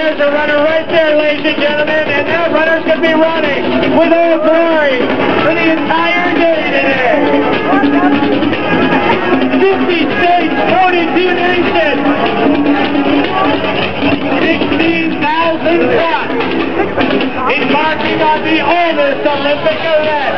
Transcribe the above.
There's a runner right there, ladies and gentlemen, and that runner's going to be running with all glory for the entire day today. 50 states, 42 nations, 16,000 trucks. in marking on the oldest Olympic event.